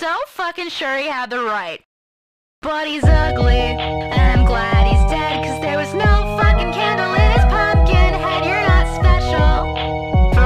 so fucking sure he had the right. But he's ugly,